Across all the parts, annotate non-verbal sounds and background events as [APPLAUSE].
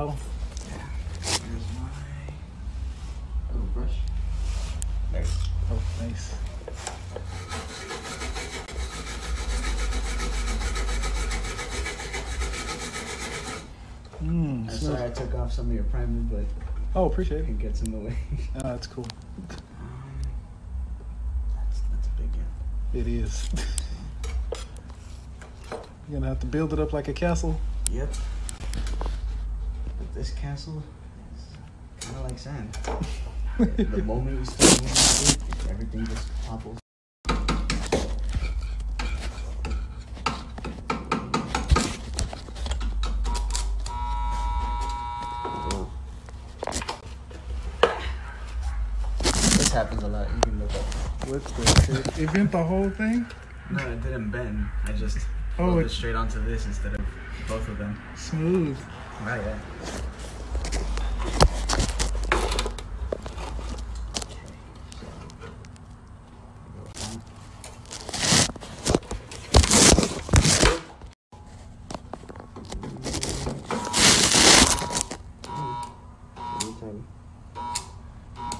Oh, at the bottom? Yeah. Here's my little brush. There. Oh, nice. Mmm. I'm sorry I took off some of your primer, but Oh, appreciate it. it gets in the way. Ah, [LAUGHS] that's cool. Um, that's, that's a big gap. It is. [LAUGHS] You're gonna have to build it up like a castle. Yep. But this castle is kind of like sand. [LAUGHS] the moment you start moving it, everything just topples. This happens a lot. You can look up. What's the it bent the whole thing? No, it didn't bend. I just Oh, rolled it- it straight onto this instead of both of them. Smooth. Right, yeah.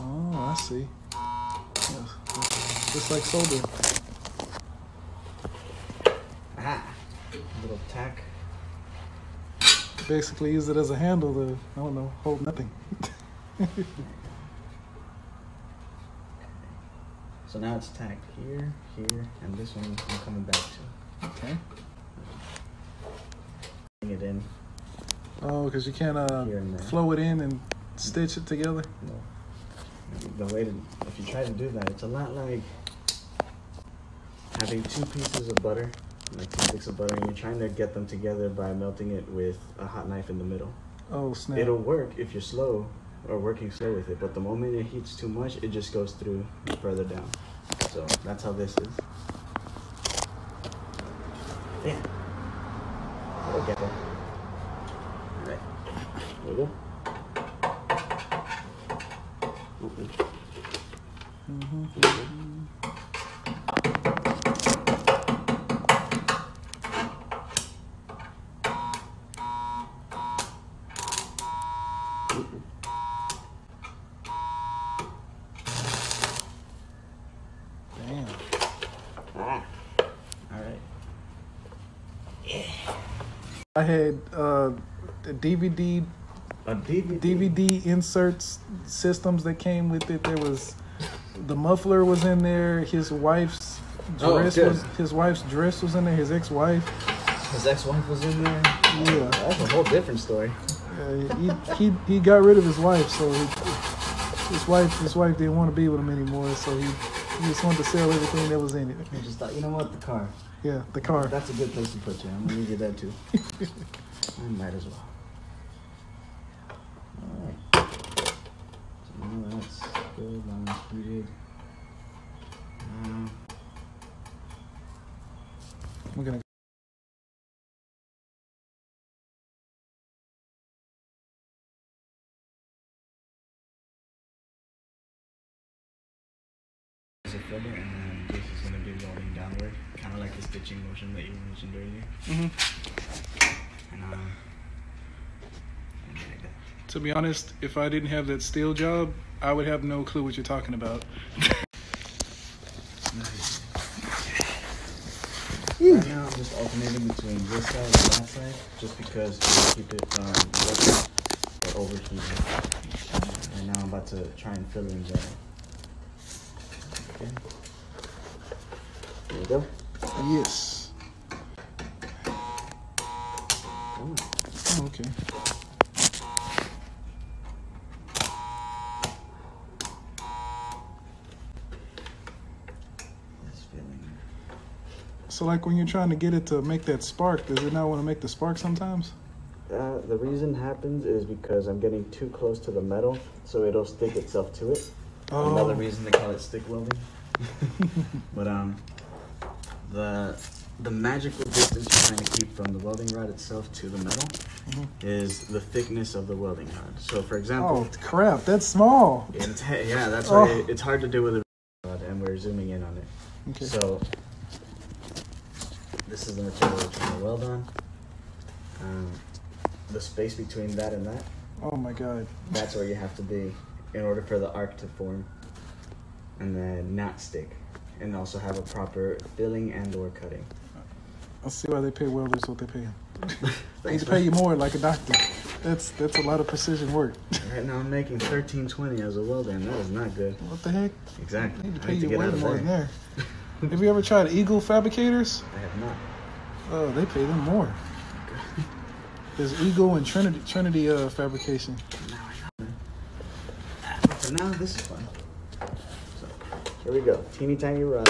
Oh, I see. Yeah, Just like soda. Ah, little tack. Basically use it as a handle to, I don't know, hold nothing. So now it's tacked here, here, and this one I'm coming back to. okay. Bring it in. Oh, because you can't uh, Here and there. flow it in and stitch it together? No. The way to, if you try to do that, it's a lot like having two pieces of butter, like two sticks of butter, and you're trying to get them together by melting it with a hot knife in the middle. Oh, snap. It'll work if you're slow or working slow with it, but the moment it heats too much, it just goes through further down. So that's how this is. Yeah. We'll get there. Alright. There we go. Mm-mm. Mhm. Damn. Ah. Alright. I had uh, DVD A DVD. DVD inserts systems that came with it. There was the muffler was in there. His wife's Oh, dress good. was his wife's dress was in there. His ex-wife. His ex-wife was in there. Yeah. That's a whole different story. He, he he got rid of his wife, so he, his wife his wife didn't want to be with him anymore. So he, he just wanted to sell everything that was in it. I just thought, you know what, the car. Yeah, the car. That's a good place to put you. I'm gonna you that too. [LAUGHS] I might as well. Alright. So now that's good, long heated. Now, uh, We're gonna. there's kind of like the stitching motion that you mentioned earlier. Mhm. And um, and like. To be honest, if I didn't have that steel job, I would have no clue what you're talking about. [LAUGHS] Right now, I'm just alternating between this side and that side, just because to keep it from working or overheating. And now I'm about to try and fill in there. Okay. There we go. Yes. Oh, okay. So, like when you're trying to get it to make that spark, does it not want to make the spark sometimes? Uh, the reason happens is because I'm getting too close to the metal, so it'll stick itself to it. Oh. Another reason they call it stick welding. [LAUGHS] but um, the the magical distance you're trying to keep from the welding rod itself to the metal Mhm. is the thickness of the welding rod. So, for example, Oh crap! That's small. yeah, that's why Oh. it's hard to do with a rod, and we're zooming in on it. Okay. So, this is the material we're trying to weld on. Um, the space between that and that, Oh my god. that's where you have to be in order for the arc to form, and then not stick, and also have a proper filling and or cutting. I see why they pay welders what they pay. [LAUGHS] They need to pay you more like a doctor. That's that's a lot of precision work. Right now I'm making thirteen twenty as a welder, and that is not good. What the heck? Exactly. They need to pay need to you get way out of more than. [LAUGHS] Have you ever tried Eagle Fabricators? I have not. Oh, they pay them more. There's Eagle and Trinity Trinity uh, Fabrication. Now I know. But for now, this is fun. Here we go. Teeny tiny rod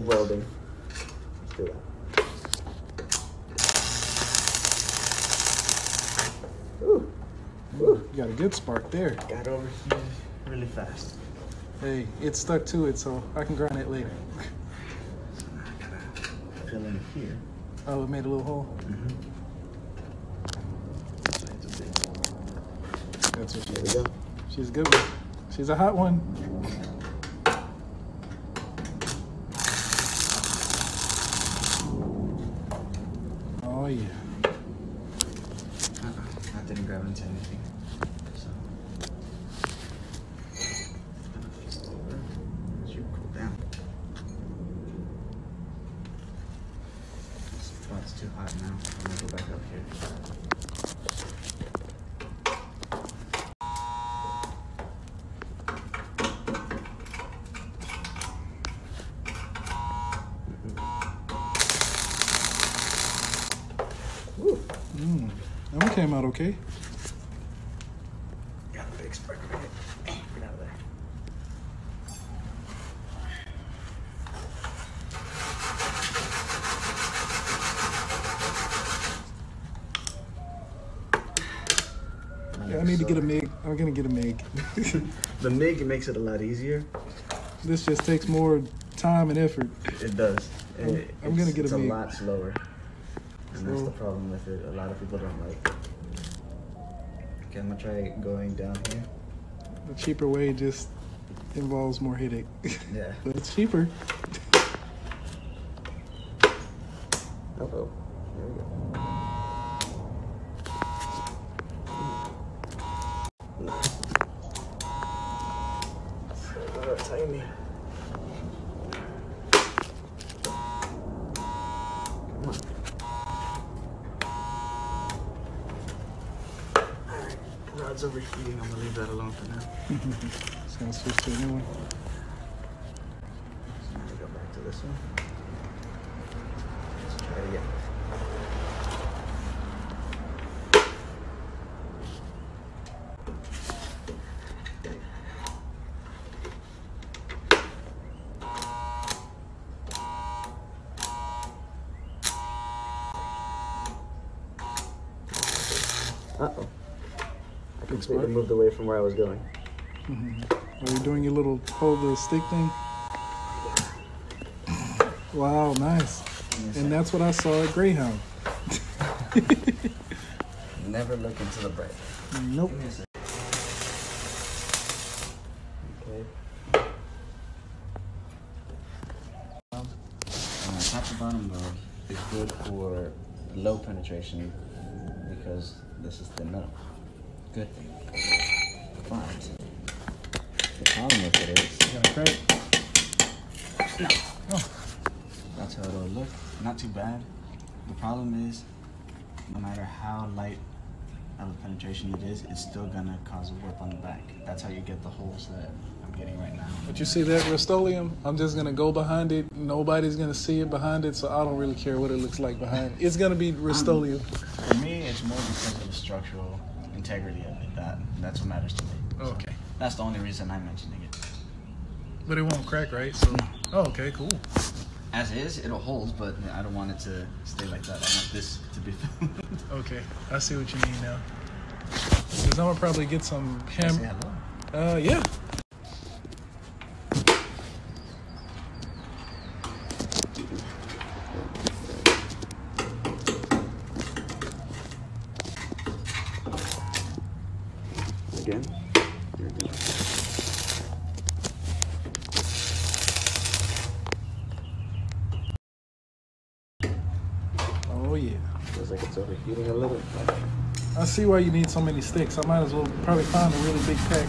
welding. Let's do that. Ooh, ooh. You got a good spark there. Got overheated really fast. Hey, it's stuck to it, so I can grind it later. So now I gotta fill in here. Oh, it made a little hole. Mm-hmm. So it's. That's what she There we go. She's a good one. She's a hot one. Oh yeah. Uh-uh. That didn't grab into anything. So. It's gonna flip over. Should cool down. This spot's too hot now. I'm gonna go back up here. Woo. Mm. That one came out okay. Got a big spark right here. Get out of there. Yeah, I need to get a MIG. I'm gonna get a MIG. The MIG makes it a lot easier. this just takes more time and effort. It does. I'm- It- I'm gonna get a It's a MIG. lot slower, and that's the problem with it. A lot of people don't like. Okay, I'm gonna try going down here. The cheaper way just involves more headache. [LAUGHS] Yeah. but it's cheaper. Uh oh. There we go. Oh, tiny. Come on. Alright, rod's overheating. I'm gonna leave that alone for now. Just gonna switch to a new one. So now we go back to this one. Let's try it again. Uh-oh. I completely moved away from where I was going. Mm-hmm. Are you doing your little hold the stick thing? Wow, nice. And that's what I saw at Greyhound. [LAUGHS] Never look into the bright. Nope. Give me a sec. Okay. Um, uh, top to bottom though is good for low penetration because this is thin metal. Good thing. But the problem with it is You got a? Oh, that's how it'll look. Not too bad. The problem is, no matter how light of a penetration it is, it's still gonna cause a warp on the back. That's how you get the holes that I'm getting right now. but you see that Rust-Oleum? I'm just gonna go behind it. Nobody's gonna see it behind it, so I don't really care what it looks like behind. It's gonna be Rust-Oleum. For me, it's more because of the structural integrity of it. That that's what matters to me. So Okay. That's the only reason I'm mentioning it. But it won't crack, right? So. Oh, okay, cool. As is, it'll hold, but I don't want it to stay like that. I want this to be filmed. [LAUGHS] Okay, I see what you mean now. Because I'm gonna probably get some Say hello. Uh, yeah. Again. Here we go. overheating a little. But I see why you need so many sticks. I might as well probably find a really big pack.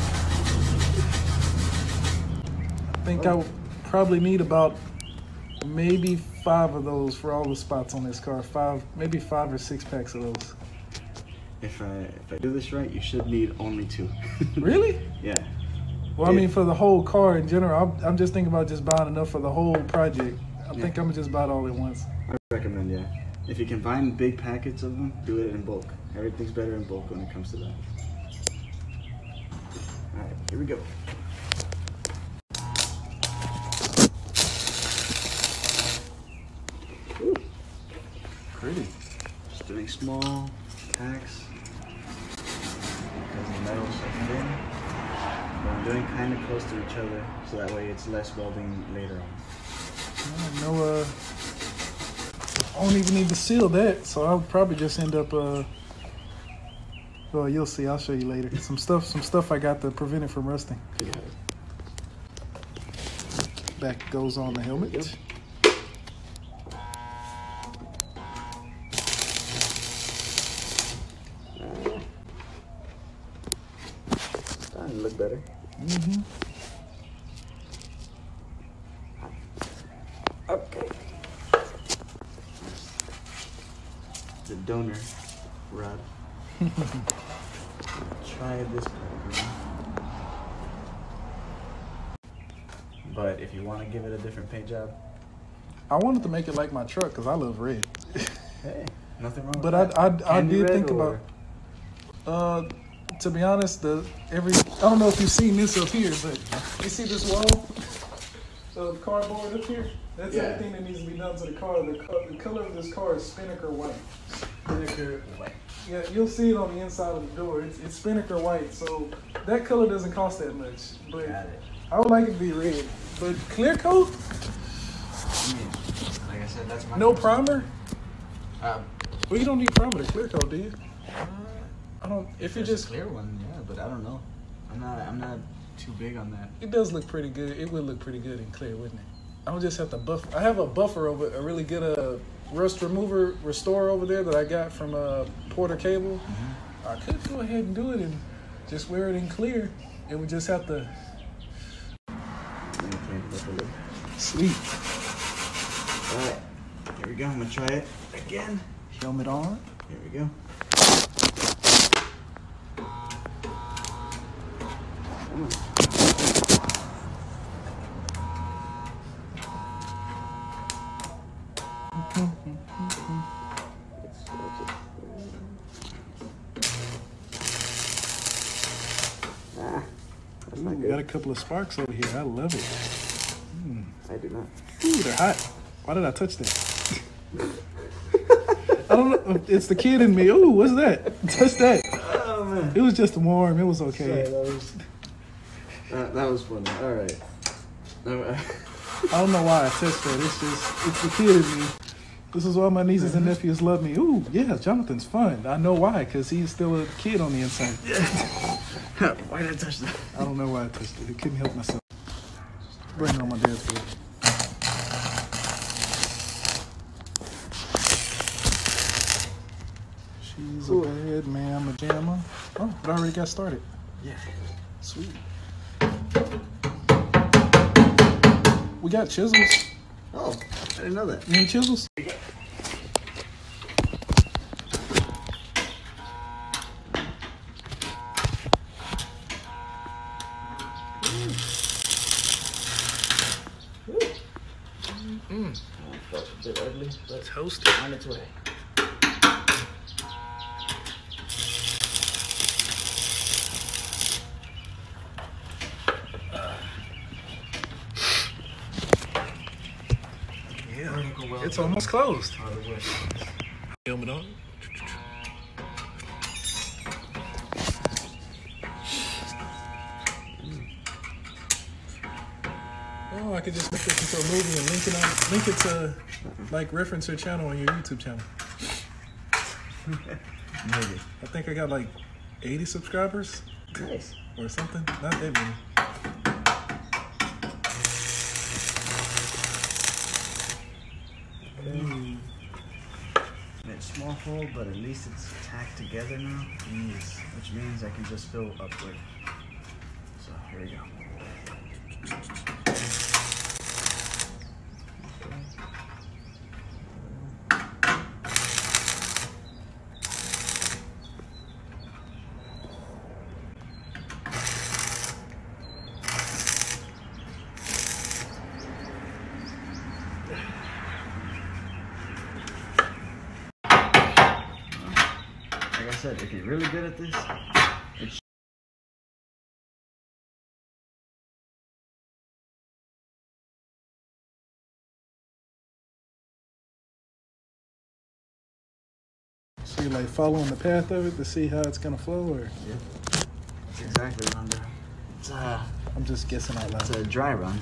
I think I would probably need about maybe five of those for all the spots on this car. Five, maybe five or six packs of those. if I if I do this right, you should need only two. [LAUGHS] Really? yeah. Well, I mean, for the whole car in general, I'm, I'm just thinking about just buying enough for the whole project. I Yeah. think I'm gonna just buy it all at once. I recommend, yeah. If you can find big packets of them, do it in bulk. Everything's better in bulk when it comes to that. Alright, here we go. Ooh, Pretty. Just doing small packs. Because the metal's so thin. But I'm doing kind of close to each other, so that way it's less welding later on. Know, uh, I don't even need to seal that, so I'll probably just end up, uh, well, you'll see. I'll show you later. Some stuff, some stuff I got to prevent it from rusting. Out. Back goes on the helmet. Yep. Starting to look better. Mm-hmm. Okay. The donor rod. Try this program. But if you want to give it a different paint job, I wanted to make it like my truck because I love red. hey, nothing wrong. But with I, that. I, I Candy did think or- about. Uh, to be honest, the every I don't know if you've seen this up here, but you see this wall of cardboard up here. That's Yeah. everything that needs to be done to the car. The, co- the color of this car is Spinnaker white. Vinegar white. Yeah, you'll see it on the inside of the door. It's, it's Spinnaker white, so that color doesn't cost that much. But Got it. I would like it to be red. But clear coat, I mean, like I said, that's my no first- primer. Um, Well, you don't need primer to clear coat, do you? I don't. If you just, clear one, yeah, but I don't know. I'm not. I'm not too big on that. it does look pretty good. It would look pretty good in clear, wouldn't it? I would just have to buff. I have a buffer over a really good uh, rust remover restore over there that I got from uh, Porter Cable. I could go ahead and do it and just wear it in clear. It would just have to. Let me clean it up a little. Sweet. All right, here we go. I'm gonna try it again. Helmet on. Here we go. Come on. Ah, that's not Ooh, got a couple of sparks over here. I love it. I do not. Ooh, they're hot. Why did I touch that? I don't know. It's the kid in me. Ooh, what's that? Touch that. Oh man. It was just warm. It was okay. Sorry, that was that, that was funny. All right. All right. I don't know why I touched that. It's just, it's the kid in me. This is why my nieces and nephews love me. Ooh, yeah, Jonathan's fun. I know why, because he's still a kid on the inside. [LAUGHS] Why did I touch that? I don't know why I touched it. I couldn't help myself. Bring on my dad's bed. She's a bad mamma jamma. Oh, it already got started. Yeah. Sweet. We got chisels. Oh, I didn't know that. You need chisels? Oh, felt a bit ugly, but Toasted. on its way. Yeah. Vertical weld. It's almost closed. Oh, the worst. Helmet on. Oh, I could just make this into a movie and link it on, link it to, like, reference your channel on your YouTube channel. [LAUGHS] Maybe. I think I got like 80 subscribers Nice. or something. Not that many. Let's small hole, but at least it's tacked together now. Which means I can just fill upward. So here we go. Like I said, if you're really good at this, it's So you're like following the path of it to see how it's gonna flow, or Yeah. That's exactly what I'm doing. It's uh, I'm just guessing out it's a dry run.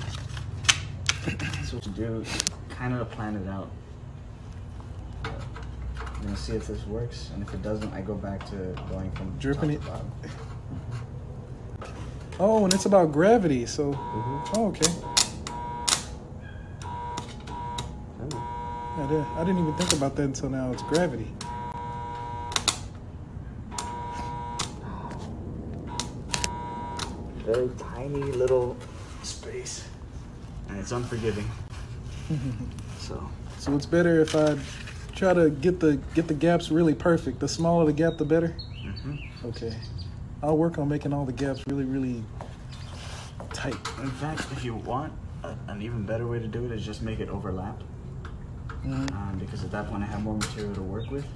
so what you do, kind of plan it out. You know, see if this works, and if it doesn't, I go back to going from Dripping it? to. [LAUGHS] Oh, and it's about gravity. So, Mhm. oh, okay. I did- I didn't even think about that until now. It's gravity. Very tiny little space, and it's unforgiving. [LAUGHS] So So it's better if I try to get the get the gaps really perfect. The smaller the gap, the better. mhm. Okay. I'll work on making all the gaps really, really tight. in fact, if you want, a, an even better way to do it is just make it overlap, Mhm. um, because at that point I have more material to work with.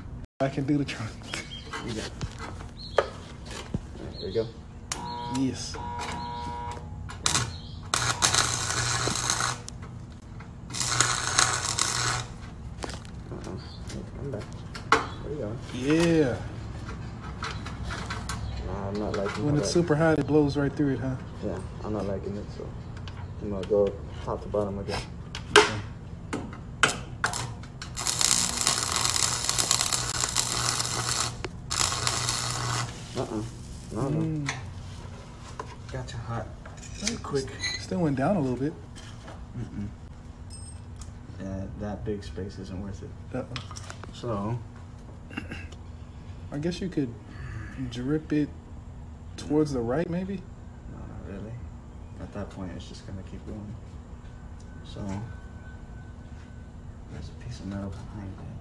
I can do the trunk. You got. There you go. Yes. Uh-oh. Come back. There you go. Yeah. Nah, I'm not liking When it's that- super hot, it blows right through it, huh? Yeah, I'm not liking it, so I'm gonna go top to bottom again. Uh-uh. No, no. Mm. Got too hot. Too quick. Still went down a little bit. Mm-mm. Yeah, that big space isn't worth it. Uh-oh. So, I guess you could drip it towards the right, maybe. no, not really. At that point, it's just gonna keep going. So, there's a piece of metal behind it.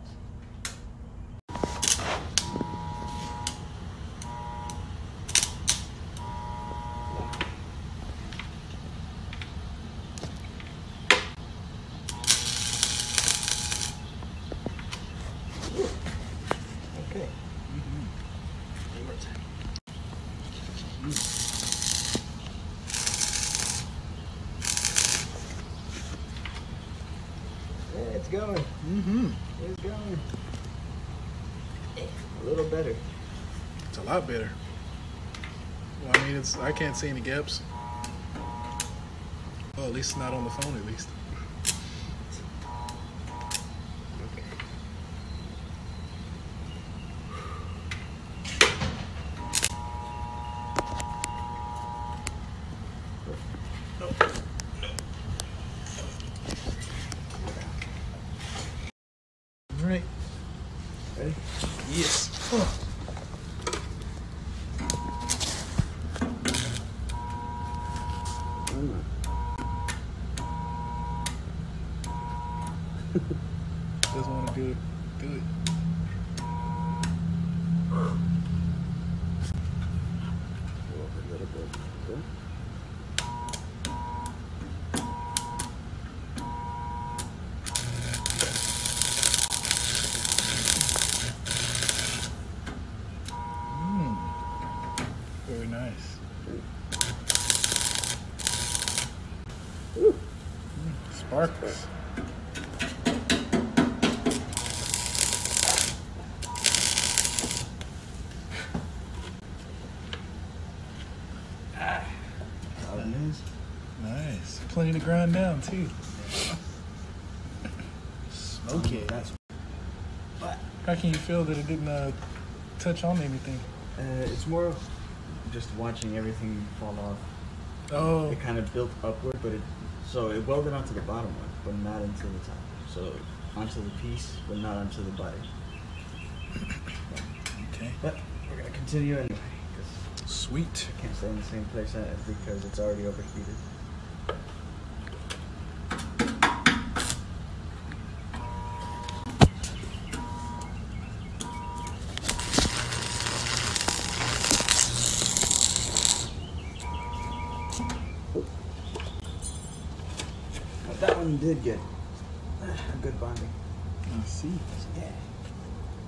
Okay. One more time. Yeah, it's going. Mm-hmm. It's going. A little better. It's a lot better. Well, I can't see any gaps. Well, at least not on the phone, at least. Just want to do it. Do it. Go up a little bit. Good. Mm. Very nice. Ooh. Sparkles. How it is. Nice. Plenty to grind down too. Smoky. That's. But How can you feel that it didn't uh, touch on anything? uh, it's more of just watching everything fall off. Oh, It kind of built upward, but it so it welded onto the bottom one, but not into the top. So onto the piece, but not onto the body. Okay. But we're gonna continue anyway, Sweet. I can't stay in the same place uh, because it's already overheated. But that one did get a [SIGHS] good bonding. I see. Yeah.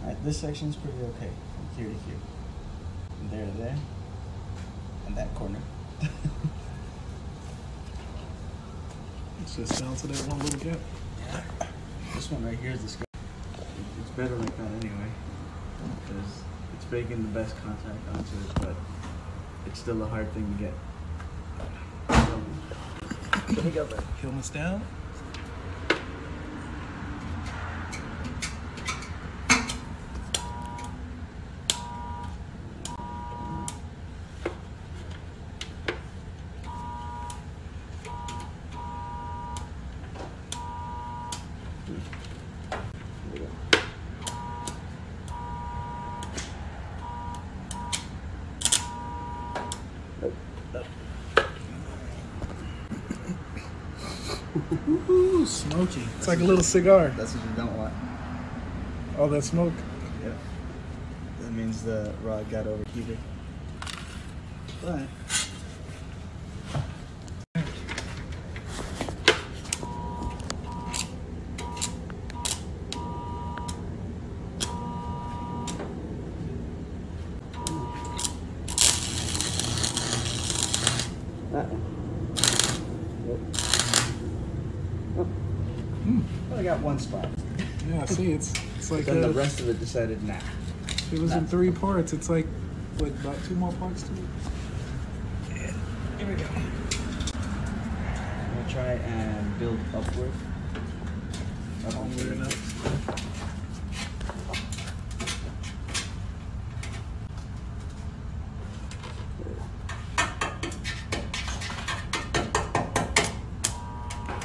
Alright, this section's pretty okay from here to here. From there to there. And that corner. [LAUGHS] It's just down to that one little gap. This one right here is the sky. It's better like that anyway. Because it's making the best contact onto it, but it's still a hard thing to get. Let me go. Helmets down. Ooh, smoky. It's like a little cigar. That's what you don't want. All that smoke. Yep. That means the rod got overheated. But that one. Yep. Oh, I got one spot. Yeah, I see. It's it's like then uh, the rest of it decided nah. it was in three parts. It's like what about two more parts to it? Yeah. Here we go. I'm gonna try and build upward. Up Oh, weird enough.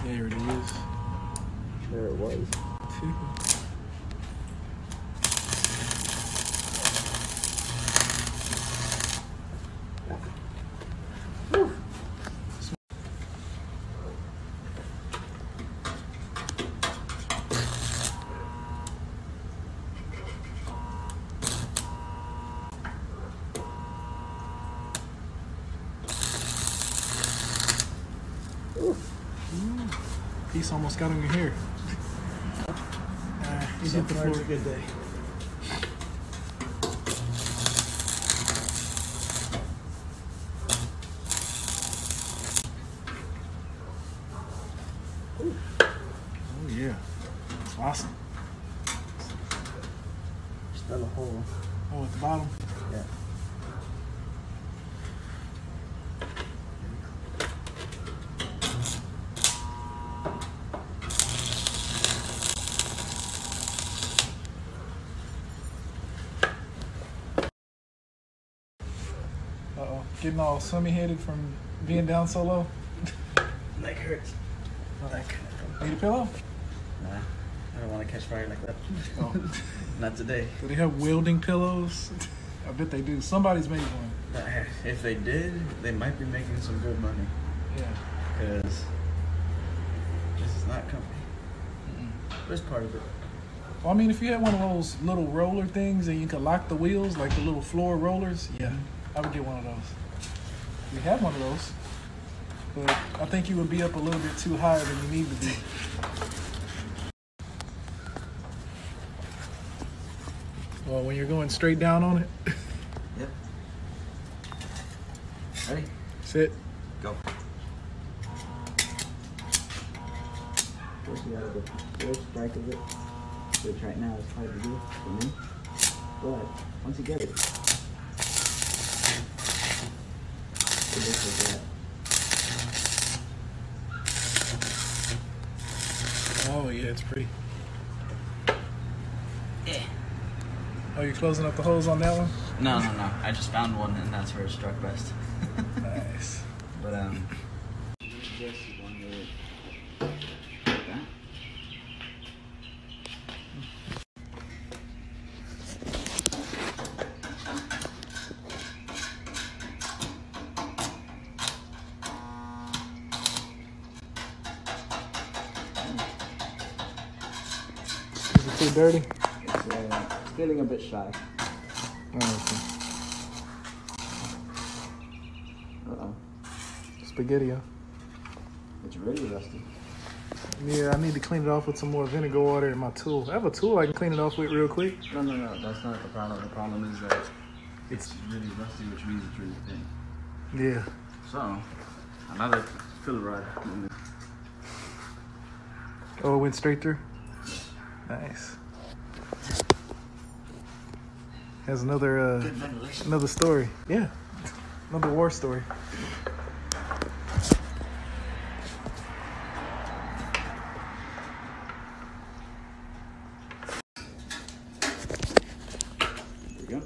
There it is. There it was. Piece almost got on your hair. Uh, you hit the floor. a good day. Oh yeah, it's awesome. Still a hole. Oh, at the bottom. Yeah. Uh oh, getting all swimmy headed from being down so low. Leg hurts. Leg. Need a pillow? Nah, I don't want to catch fire like that. [LAUGHS] Oh. Not today. Do they have welding pillows? I bet they do. Somebody's made one. If they did, they might be making some good money. Yeah. Because this is not comfy. But it's part of it. Well, I mean, if you had one of those little roller things and you could lock the wheels, like the little floor rollers, yeah, I would get one of those. We have one of those, but I think you would be up a little bit too high than you need to be. Well, when you're going straight down on it, [LAUGHS] Yep. Ready? sit. Go. First, you gotta the first strike of it, which right now is hard to do for me. But once you get it, it looks like that. Oh yeah, it's pretty. Yeah. Oh, you're closing up the holes on that one? No, no, no. I just found one, and that's where it struck best. Nice. [LAUGHS] But um. 30? Yeah, feeling a bit shy. Oh, okay. Uh-oh. Spaghetti, -o. It's really rusty. Yeah, I need to clean it off with some more vinegar water and my tool. I have a tool I can clean it off with real quick. No, no, no, that's not the problem. The problem is that it's really rusty, which means it's really thin. Yeah. So, another filler rod. Oh, it went straight through? Nice. Has another uh another story. Yeah. Another war story. There we go.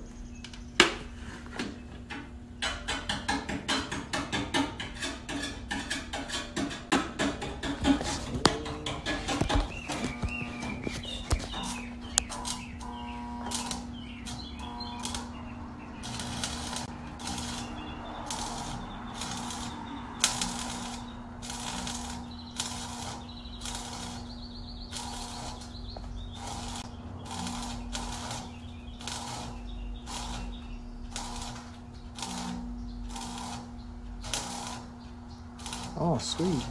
Oh, sweet.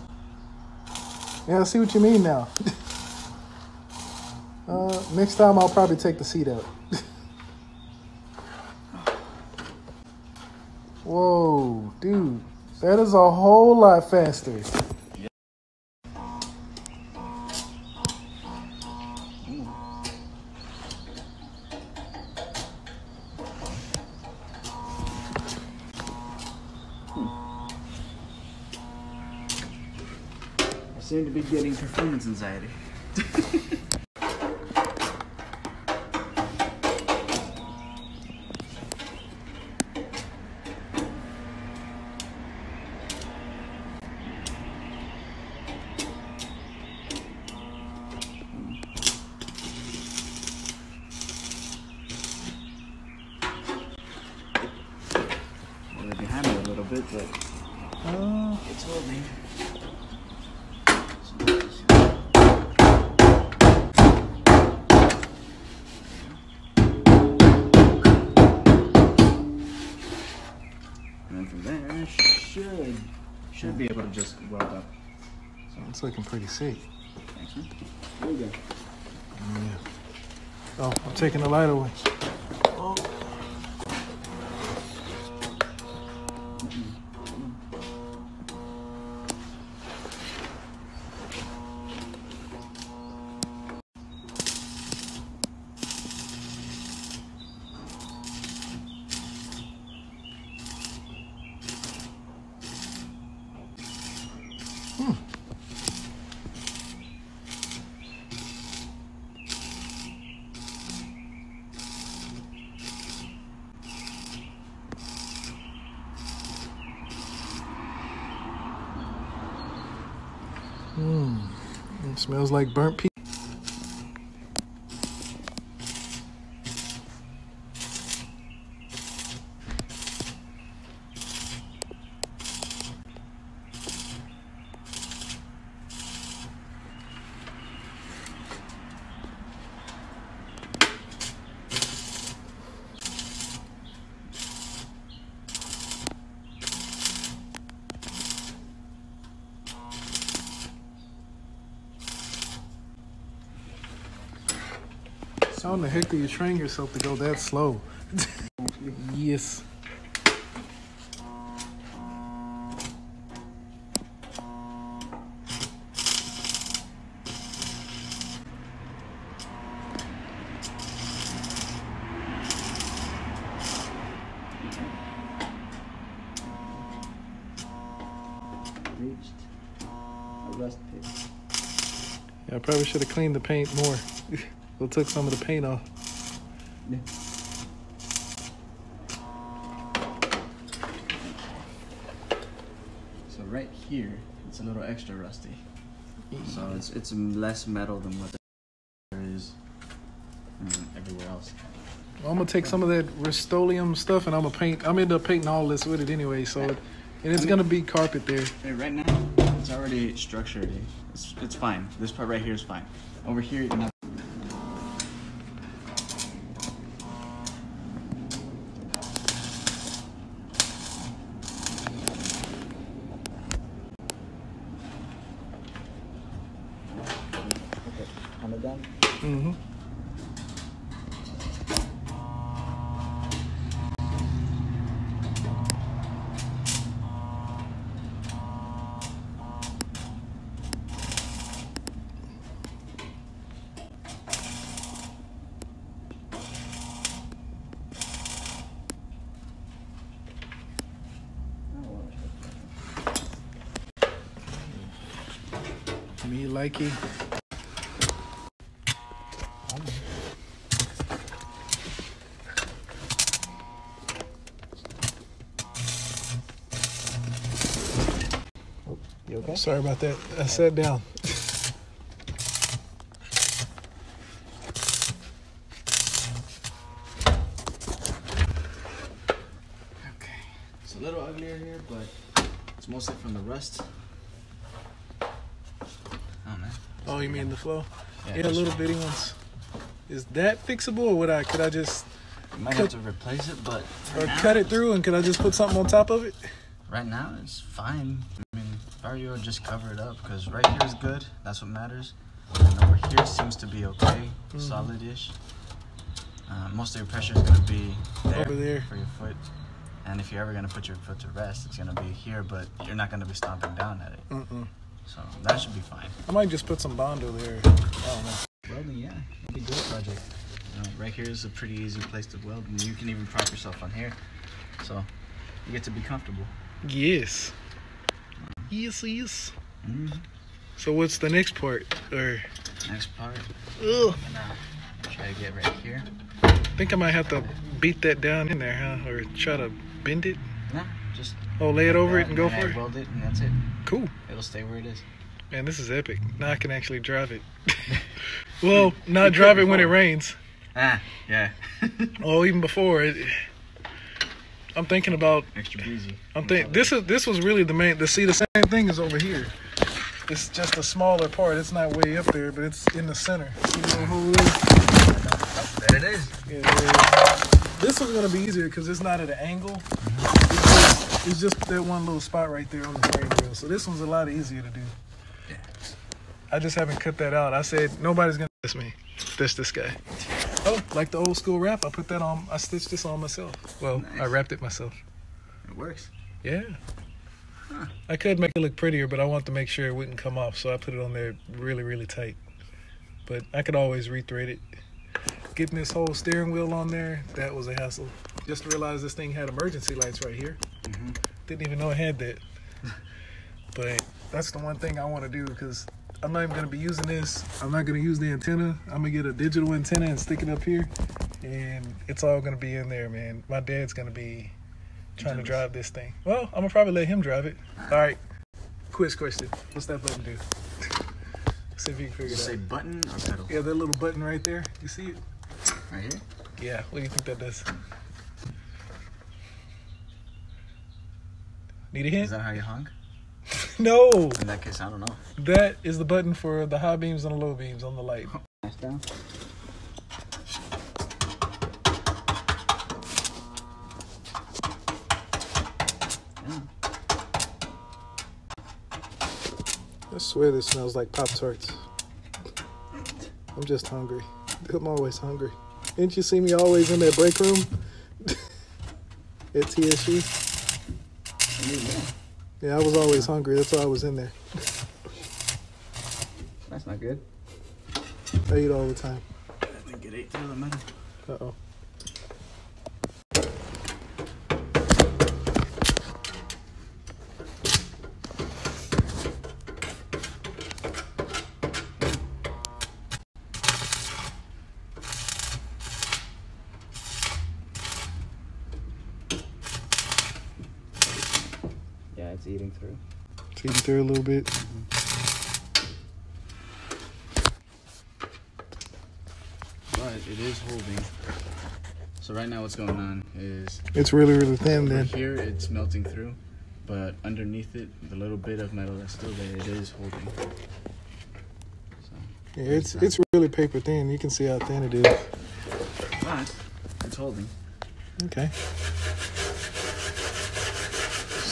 Yeah, I see what you mean now. uh, next time I'll probably take the seat out. Whoa, dude. That is a whole lot faster. Getting performance anxiety. [LAUGHS] Well, they're behind me a little bit, but Uh, it's holding. And then from there, should should be able to just weld up. it's looking pretty sick. Thanks, man. There we go. Yeah. Oh, I'm taking the light away. Like burnt heck do you train yourself to go that slow? [LAUGHS] yes. Reached a rust pit. Yeah, I probably should have cleaned the paint more. [LAUGHS] well, took some of the paint off. Yeah. So right here, it's a little extra rusty. So it's it's less metal than what there is um, everywhere else. I'm gonna take some of that Rust-Oleum stuff and I'm gonna paint. I'm end up painting all this with it anyway, so it, and it's gonna be carpet there. Hey, right now, it's already structured. It's, it's fine. This part right here is fine. Over here, you're not. Mm-hmm. Me likey. You okay? Sorry about that. I sat down. Okay. It's a little uglier here, but it's mostly from the rust. Oh man. Oh, you mean the flow? Yeah, just- little bitty ones. Is that fixable, or would I? Could I just You might have to replace it, but or now- cut it through, and could I just put something on top of it? Right now, it's fine. I mean, if you, I'd just cover it up because right here is good. That's what matters. And over here seems to be okay, Mhm. solid-ish. Uh, most of your pressure is gonna be there, Over there. for your foot. And if you're ever gonna put your foot to rest, it's gonna be here, but you're not gonna be stomping down at it. Mm-mm. So that should be fine. I might just put some bondo there. I don't know. Welding, yeah, it'd be a good project. You know, right here is a pretty easy place to weld, and you can even prop yourself on here. So you get to be comfortable. Yes. Yes, yes. Mm-hmm. So what's the next part? Or Next part, ugh, I'm gonna try to get right here. I think I might have to beat that down in there, huh? Or try to bend it. Nah, just Oh, lay it over it and go then for I it. Weld it, and that's it. Cool. It'll stay where it is. Man, this is epic. Now I can actually drive it. [LAUGHS] well, not drive it when it rains. Ah, yeah. [LAUGHS] Oh, even before it. I'm thinking about. Extra breezy. I'm think this is this was really the main. The see the same thing is over here. It's just a smaller part. It's not way up there, but it's in the center. See the little hole there? There it is. Yeah, there it is. This one's gonna be easier because it's not at an angle. It's just, it's just that one little spot right there on the frame rail. So this one's a lot easier to do. Yeah. I just haven't cut that out. I said nobody's gonna test me. That's this guy. Oh, like the old school wrap. I put that on. I stitched this on myself. Well, I wrapped it myself. It works. Yeah. Huh. I could make it look prettier, but I want to make sure it wouldn't come off, so I put it on there really, really tight. But I could always rethread it. Getting this whole steering wheel on there, that was a hassle. Just realized this thing had emergency lights right here. Mm-hmm. Didn't even know it had that. But that's the one thing I want to do because I'm not even going to be using this. I'm not going to use the antenna. I'm going to get a digital antenna and stick it up here. And it's all going to be in there, man. My dad's going to be trying to drive this thing. Well, I'm going to probably let him drive it. All right. Quiz question. What's that button do? See if you can figure Say it out. Say button or pedal? Yeah, that little button right there. You see it? Right here? Yeah. What do you think that does? Need a hint? Is that how you hung? [LAUGHS] no. In that case, I don't know. That is the button for the high beams and the low beams on the light. [LAUGHS] I swear this smells like Pop Tarts. I'm just hungry. I'm always hungry. Didn't you see me always in that break room [LAUGHS] at TSU? I need more. Yeah, I was always hungry. That's why I was in there. That's not good. I eat all the time. I think it ate through the metal. Uh oh. Yeah, it's eating through. It's eating through a little bit. But it is holding. So right now what's going on is It's really, really thin then. here it's melting through, but underneath it, the little bit of metal that's still there, it is holding. So, Yeah, it's it's really paper thin. You can see how thin it is. but it's holding. Okay.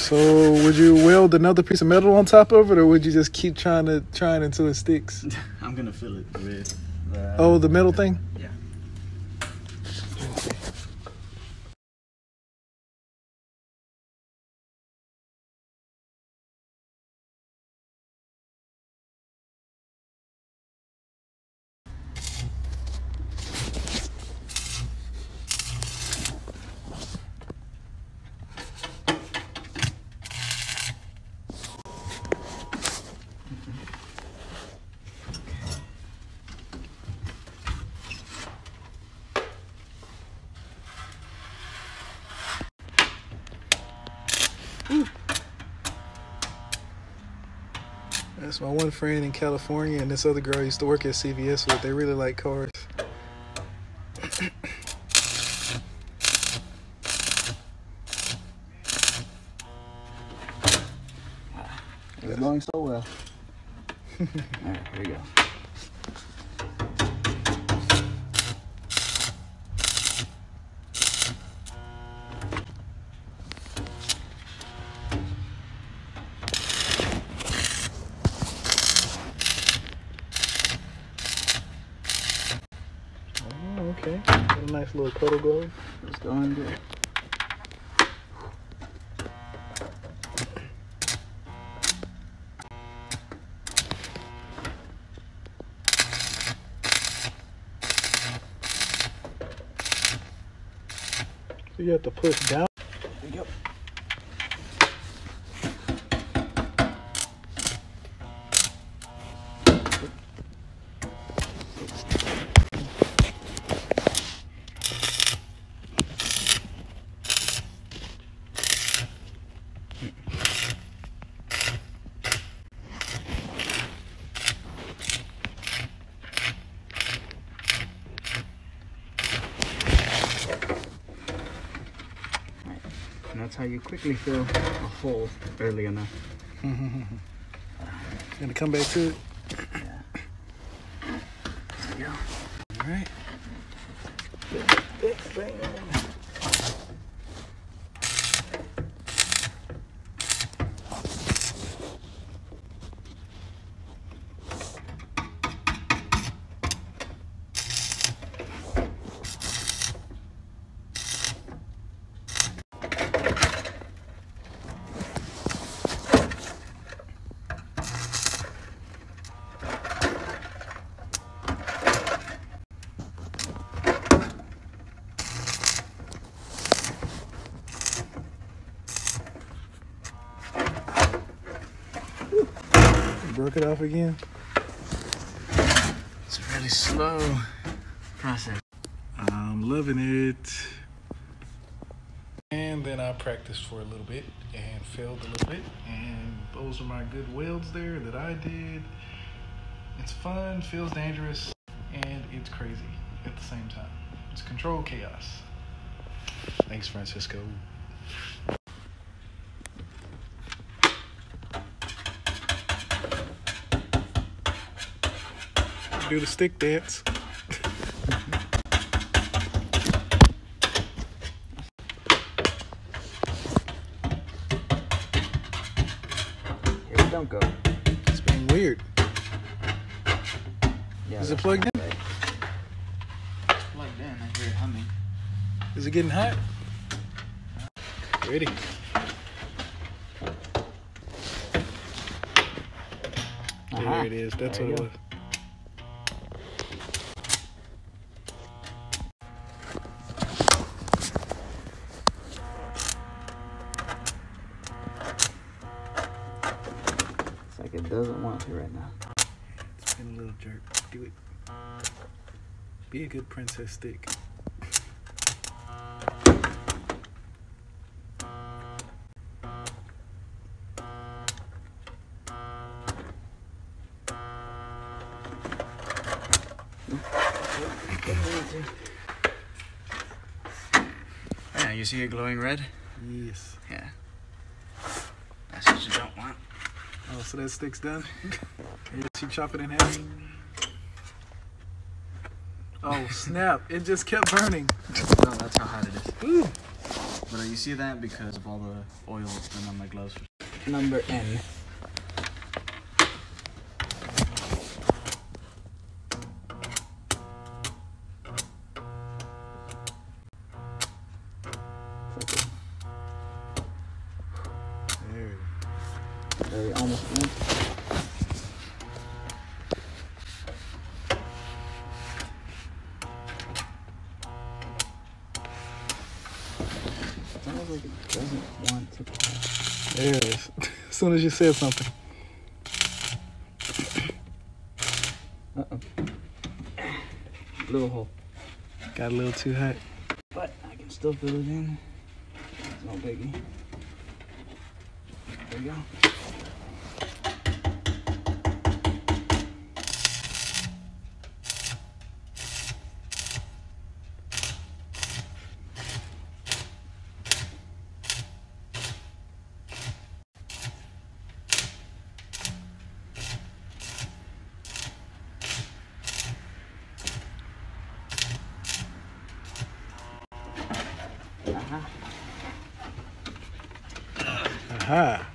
So would you weld another piece of metal on top of it, or would you just keep trying to trying until it sticks? [LAUGHS] I'm gonna fill it with The, Oh, the metal thing. Yeah. That's my one friend in California, and this other girl I used to work at CVS with. They really like cars. It's going so well. Alright, here we go. Oh, okay. Got a nice little puddle glove. It's going good. So you have to push down. How you quickly fill a hole early enough. [LAUGHS] Gonna come back to it. Yeah. There we go. All right. Broke it off again. It's a really slow process. I'm loving it. And then I practiced for a little bit and failed a little bit. And those are my good welds there that I did. It's fun, feels dangerous, and it's crazy at the same time. It's controlled chaos. Thanks, Francisco. Do the stick dance. Here we don't go. It's being weird. Yeah, Is it plugged in? right. It's plugged in. I hear it humming. Is it getting hot? Ready. Aha. There it is. That's There what it go. was. Be a good princess stick. Yeah, you see it glowing red? Yes. Yeah. That's what you don't want. Oh, so that stick's done? [LAUGHS] You chop it in half. Oh, snap. It just kept burning. No, that's how hot it is. Ooh. But uh, you see that because of all the oil that's been on my gloves. Number N. soon as you said something. Uh-oh. Little hole. Got a little too hot. But I can still fill it in. It's no biggie. There you go. Uh-huh. Aha.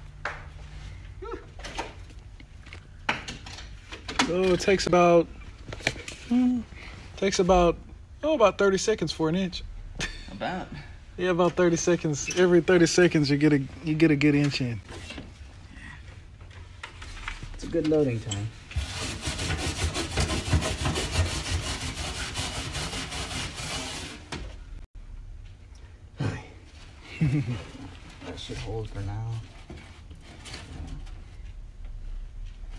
So it takes about hmm, takes about oh about thirty seconds for an inch. About. Yeah, about thirty seconds. Every thirty seconds you get a you get a good inch in. It's a good loading time. [LAUGHS] that should hold for now.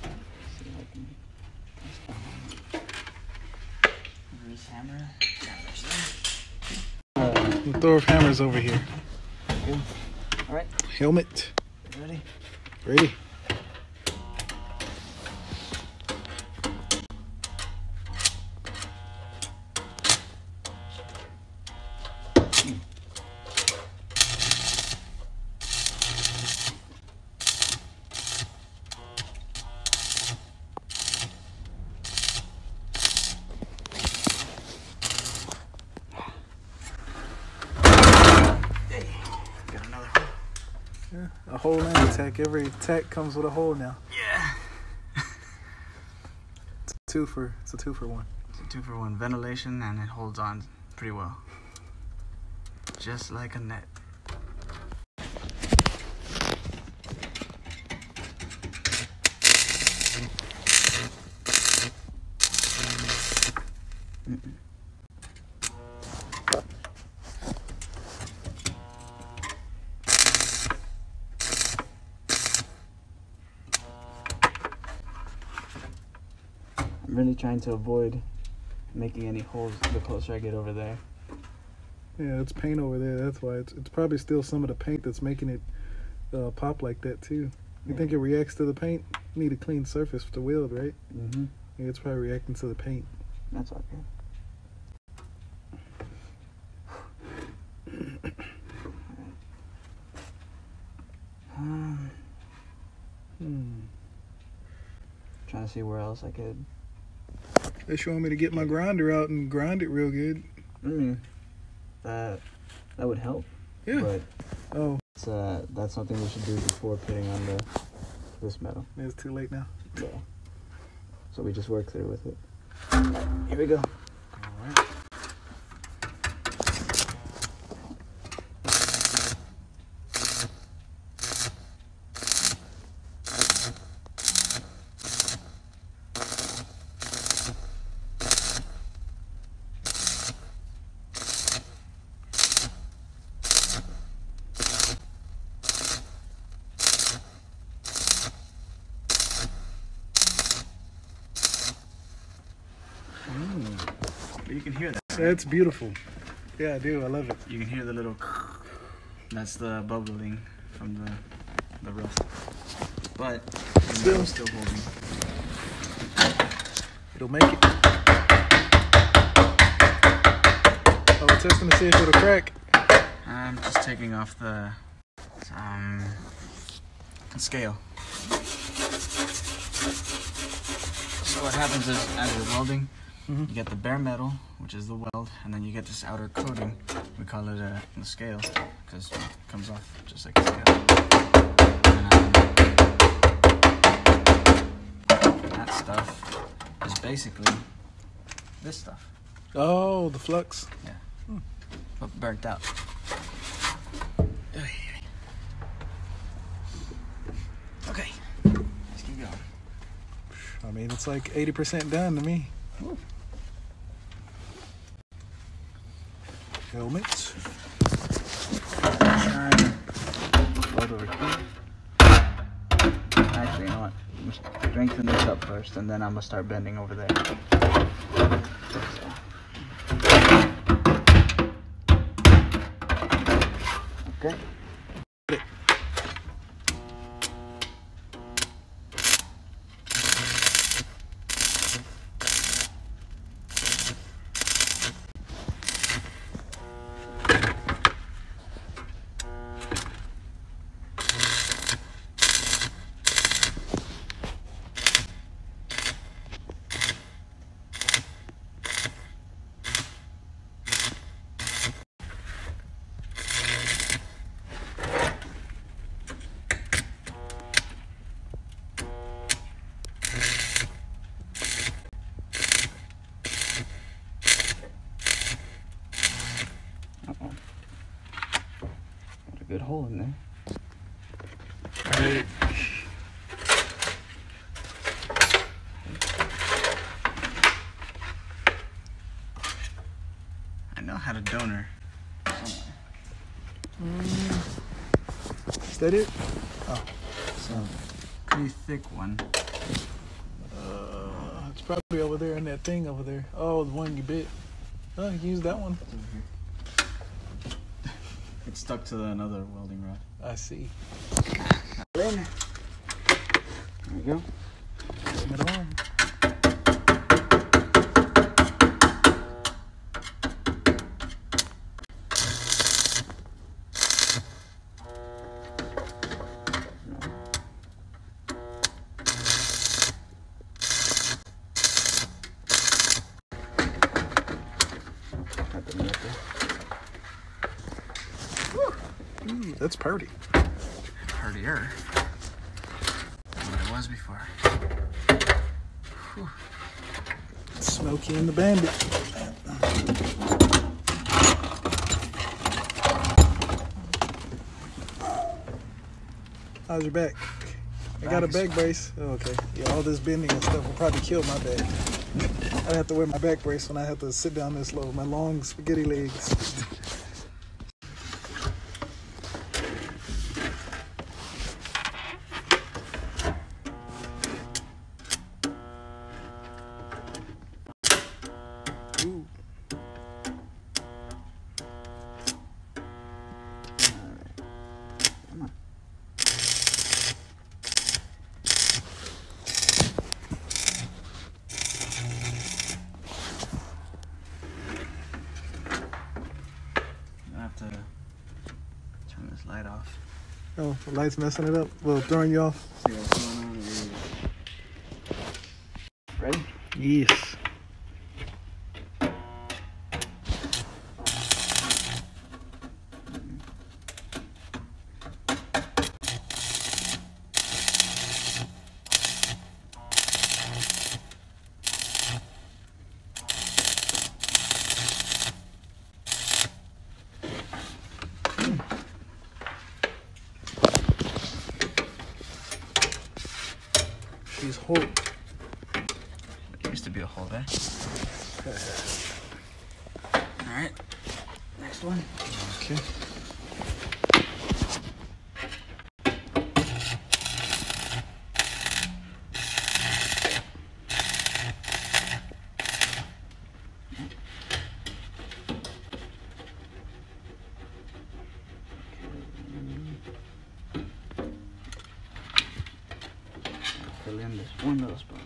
See if I can- Reverse hammer. Hammers there. The Thor of hammers over here. All right, Helmet ready? ready. Hey, got another hole. A attack. Every tech comes with a hole now. Yeah. It's a two for it's a two for one. It's a two for one ventilation and it holds on pretty well. Just like a net. Really trying to avoid making any holes the closer I get over there. Yeah, it's paint over there. That's why it's it's probably still some of the paint that's making it uh, pop like that too. You Yeah. think it reacts to the paint? You need a clean surface to weld, right? Mm-hmm. Yeah, it's probably reacting to the paint. That's. Um, [COUGHS] Hmm. trying to see where else I could. They showing me to get my grinder out and grind it real good. Mean, that that would help. Yeah. But Oh, it's, uh, that's something we should do before putting on the this metal. it's too late now. Yeah. So we just work through with it. Here we go. All right. You can hear that. That's beautiful. Yeah, I do. I love it. You can hear the little. [SNIFFS] That's the bubbling from the the rust. But Still- still holding. It'll make it. Oh, we're testing to see if it'll crack. I'm just taking off the um scale. So what happens is as you're welding, Mhm. you get the bare metal, which is the weld, and then you get this outer coating. We call it uh, a, the scale because it comes off just like a scale. And uh, that stuff is basically this stuff, Oh, the flux. but burnt out. Okay. Let's keep going. I mean, it's like 80% done to me. Helmets. Try over here. Actually, you know what? I'm strengthen this up first, and then I'm gonna start bending over there. Hole in there. Right. I know how to donor. Is that it? Oh, so, pretty thick one. Uh, it's probably over there in that thing over there. Oh, the one you bit. Oh, you can use that one. Stuck to another welding rod. I see. There we go. Bring it on. Got the nipple. Ooh, that's pretty. Hardier than what it was before. Smokey and the Bandit. How's your back? I got a Back brace. Oh, okay. Yeah, all this bending and stuff will probably kill my back. I'd have to wear my back brace when I have to sit down this low. My long spaghetti legs. Oh, the light's messing it up. Well, throwing you off. See what's going on. Ready? Yes. She's whole. There used to be a hole there. All right. Next one. Okay. Fill in this one little spot.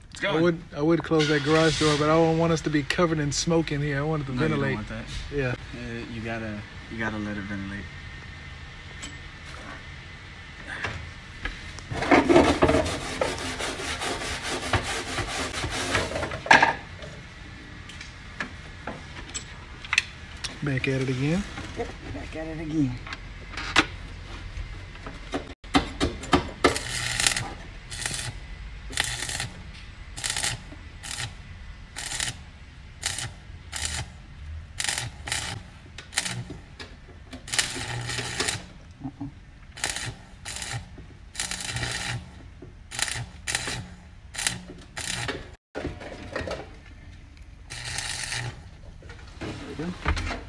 It's I going. would I would close that garage door, but I don't want us to be covered in smoke in here. I want it to No, you don't ventilate. want that. Yeah. Uh, you gotta, you gotta let it ventilate. Back at it again. Back at it again.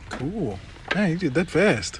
Cool. Man, you did that fast.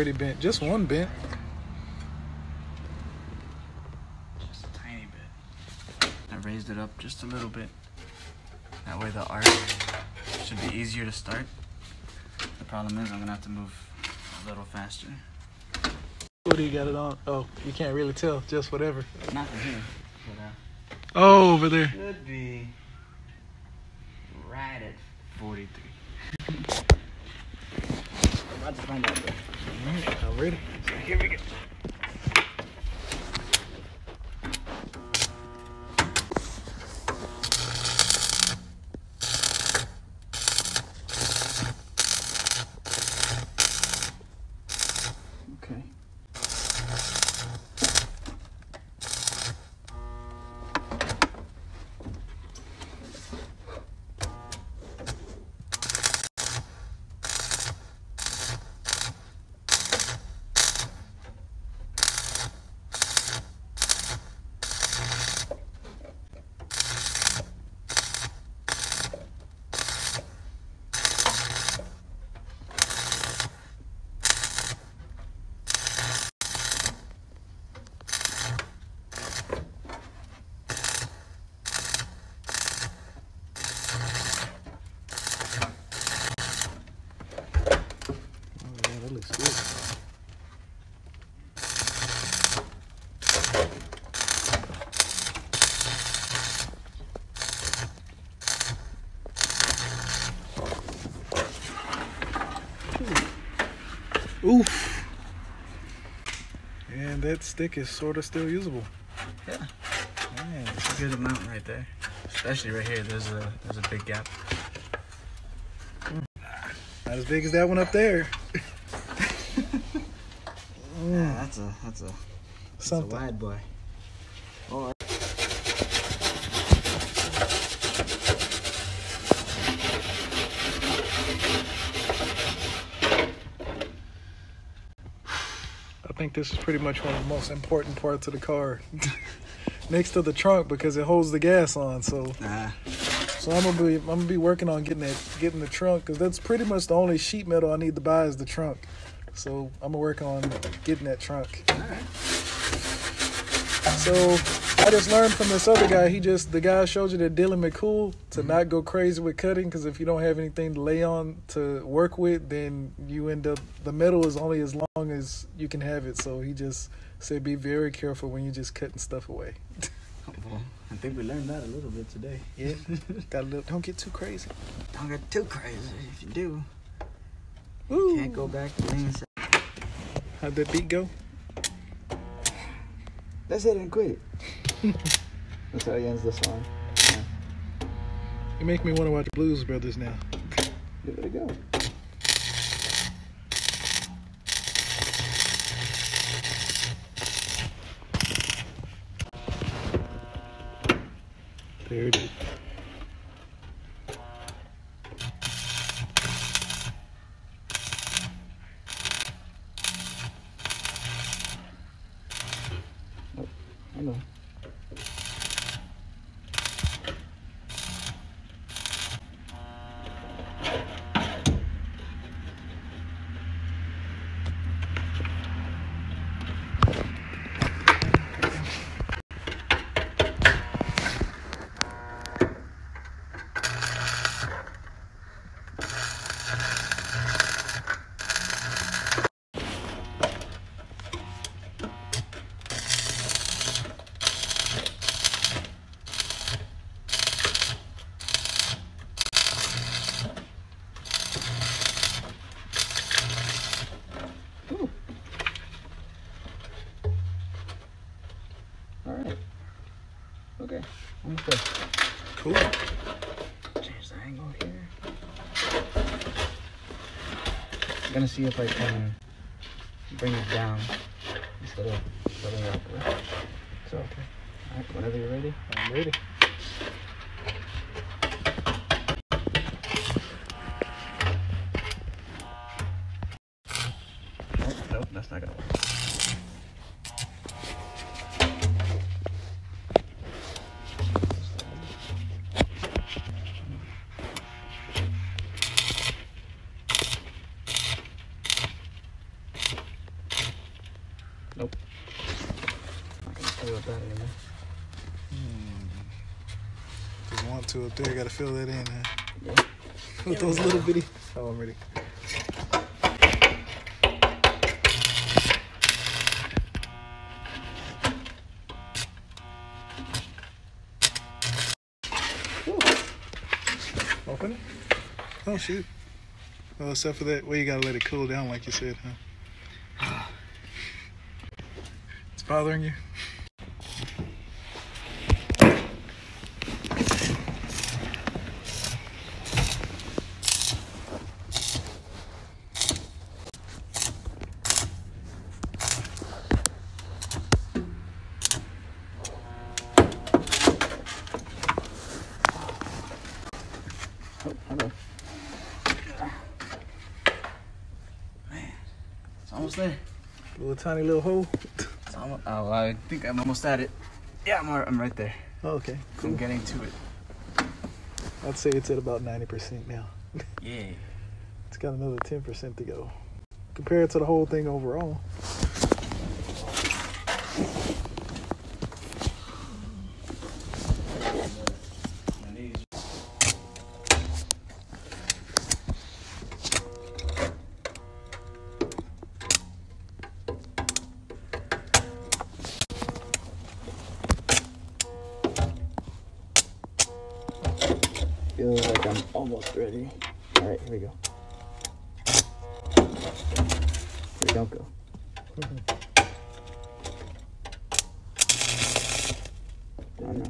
Already bent. Just one bent. Just a tiny bit. I raised it up just a little bit. That way the arc should be easier to start. The problem is I'm gonna have to move a little faster. What do you got it on? Oh, you can't really tell. Just whatever. Not from here, but uh, Oh, over there. should be right at 43. I'm about to find out though. Alright, I'm ready. So here we go. Okay. Oh, yeah, that looks good. Oof. And that stick is sort of still usable. Yeah. Man, It's a good amount right there. Especially right here. There's a there's a big gap. not as big as that one up there. Yeah, [LAUGHS] [LAUGHS] that's a that's a that's a Something. wide boy. Think this is pretty much one of the most important parts of the car. [LAUGHS] Next to the trunk because it holds the gas on. So nah. so I'm gonna be I'm gonna be working on getting that getting the trunk because that's pretty much the only sheet metal I need to buy is the trunk. So I'm gonna work on getting that trunk. Alright. So I just learned from this other guy. He just the guy showed you that Dylan McCool to mm-hmm. not go crazy with cutting because if you don't have anything to lay on to work with, then you end up the metal is only as long as you can have it. So he just said be very careful when you're just cutting stuff away. [LAUGHS] Well, I think we learned that a little bit today. Yeah, [LAUGHS] got a little. Don't get too crazy. Don't get too crazy. If you do, Woo. can't go back to being How'd that beat go? That's it and quit. [LAUGHS] That's how he ends the song. Yeah. You make me want to watch Blues Brothers now. Give it a go. There it is. See if I can bring it down instead of it up. So, Okay. alright, whenever you're ready. I'm ready. To up there, gotta fill that in, huh? Yeah. With those little bitty. Oh, I'm ready. Open it? Oh, shoot. Well, except for that, well, you gotta let it cool down, like you said, huh? [SIGHS] It's bothering you? Tiny little hole. Oh, I think I'm almost at it. Yeah, I'm, I'm right there. Oh, okay, I'm getting to it. I'd say it's at about 90% now. Yeah. [LAUGHS] It's got another 10% to go. Compared to the whole thing overall. Feels like I'm almost ready. All right, here we go. Wait, don't go. Oh no.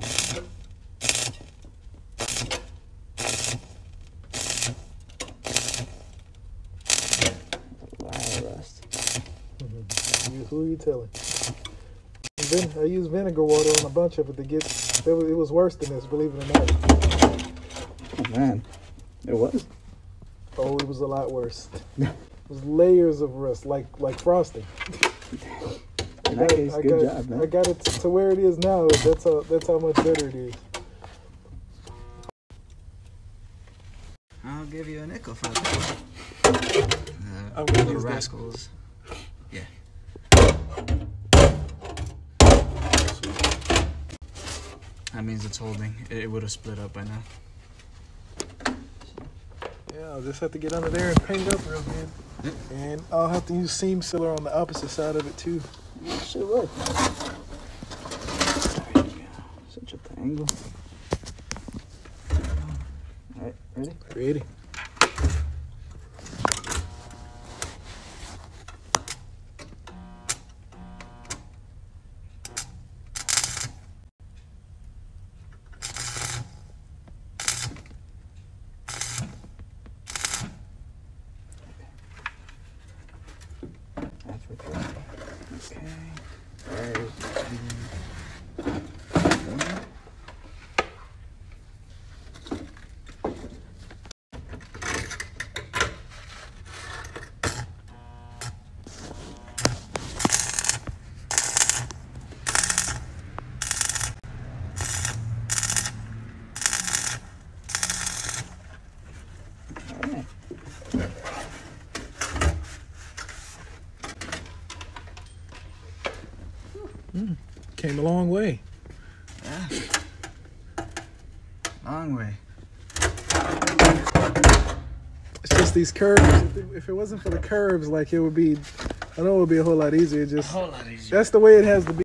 A lot of rust. You- Who are you telling? And Vin- I used vinegar water on a bunch of it to get. It was, it was worse than this, believe it or not. Oh man, it was. Oh, it was a lot worse. It was layers of rust, like like frosting. In that case, I good got, job, man. I got it to where it is now. That's how that's how much better it is. I'll give you a nickel for that. Uh, I'm gonna little use that. rascals. Yeah. That means it's holding. It, it would have split up by now. Yeah, I'll just have to get under there and paint it up real good. Yep. And I'll have to use seam sealer on the opposite side of it too. Should work. There you go. Such a triangle. Alright, ready? Ready? That's what you're Okay. There's the- Came a long way. Long way. It's just these curves. If it, wasn't for the curves, like it would be, I know it would be a whole lot easier. Just whole lot easier. that's the way it has to be.